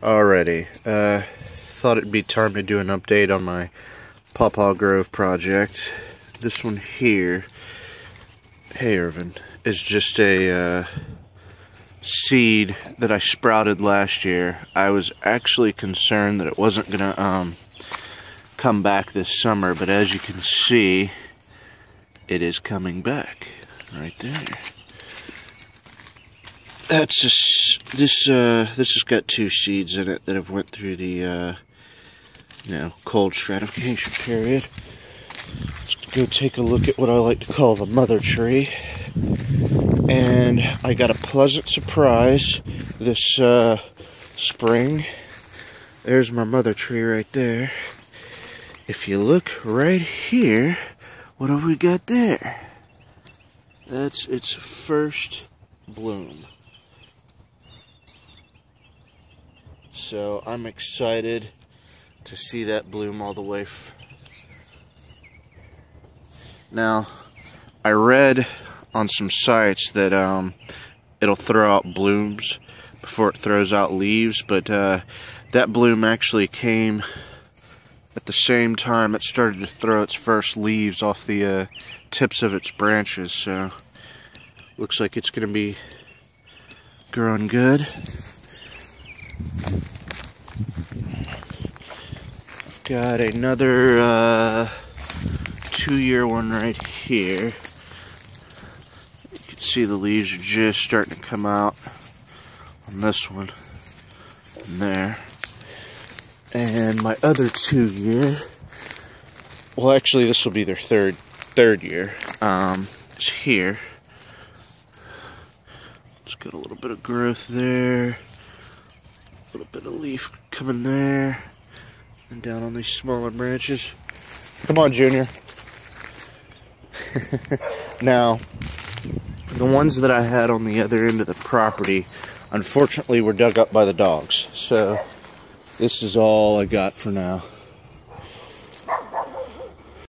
Alrighty, uh, thought it'd be time to do an update on my Pawpaw Grove project. This one here, hey Irvin, is just a uh, seed that I sprouted last year. I was actually concerned that it wasn't gonna um, come back this summer, but as you can see, it is coming back right there that's just this uh this has got two seeds in it that have went through the uh you know cold stratification period. Let's go take a look at what I like to call the mother tree. And I got a pleasant surprise this uh spring. There's my mother tree right there. If you look right here what have we got there? That's its first bloom So I'm excited to see that bloom all the way. now, I read on some sites that um, it'll throw out blooms before it throws out leaves, but uh, that bloom actually came at the same time it started to throw its first leaves off the uh, tips of its branches. So looks like it's going to be growing good. Got another uh, two-year one right here. You can see the leaves are just starting to come out on this one and there. And my other two-year, well, actually, this will be their third third year. Um, is here. It's got a little bit of growth there. A little bit of leaf coming there. And down on these smaller branches. Come on, Junior. now, the ones that I had on the other end of the property, unfortunately, were dug up by the dogs. So, this is all I got for now.